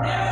Never